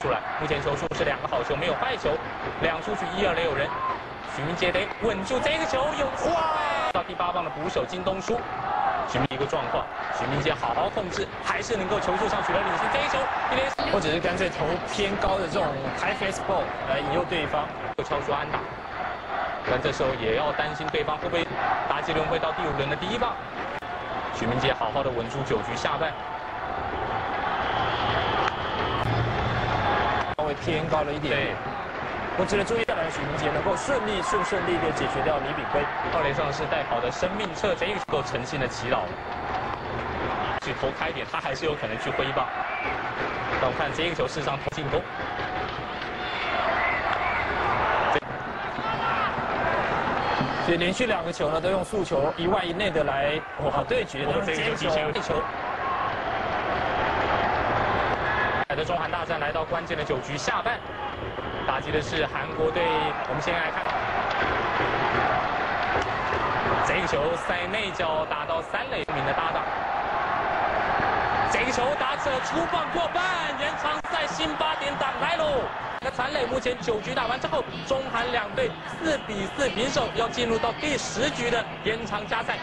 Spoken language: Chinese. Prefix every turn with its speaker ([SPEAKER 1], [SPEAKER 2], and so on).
[SPEAKER 1] 出来，目前球数是两个好球，没有坏球，两出局，一二垒有人。许明杰得稳住这个球，有哇！到第八棒的捕手金东书，许明一个状况，许明杰好好控制，还是能够球速上取得领先。这一球一连，
[SPEAKER 2] 或者是干脆投偏高的这种 high fastball 来引诱对方，
[SPEAKER 1] 又敲出安打。但这时候也要担心对方会不会打击轮回到第五轮的第一棒。许明杰好好的稳住九局下半，
[SPEAKER 2] 微偏高了一点。
[SPEAKER 1] 对。
[SPEAKER 2] 我值得注意下来的许明杰能够顺利顺顺利利解决掉李炳辉。
[SPEAKER 1] 二垒上是带好的生命册，这个够诚心的祈祷。去投开点，他还是有可能去挥棒。但我看这个球事实上投进攻。
[SPEAKER 2] 所以连续两个球呢，都用速球一万以内的来哇对决。
[SPEAKER 1] 这个球。中韩大战来到关键的九局下半。打击的是韩国队，我们先来看，这个球塞内角打到三垒，名的搭档，这个球打者出棒过半，延长赛新八点档来喽。那残垒目前九局打完之后，中韩两队四比四平手，要进入到第十局的延长加赛。